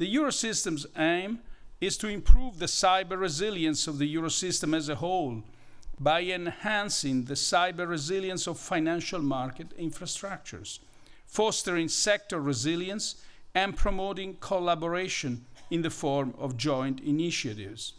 The Eurosystem's aim is to improve the cyber resilience of the Eurosystem as a whole by enhancing the cyber resilience of financial market infrastructures, fostering sector resilience, and promoting collaboration in the form of joint initiatives.